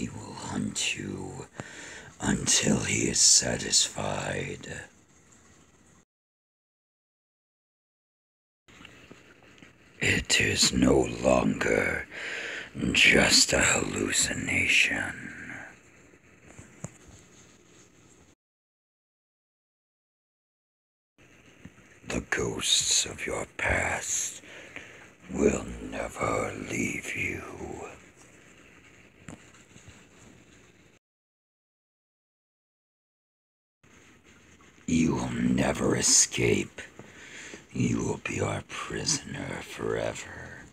He will hunt you until he is satisfied. It is no longer just a hallucination. The ghosts of your past will never leave you. You will never escape. You will be our prisoner forever.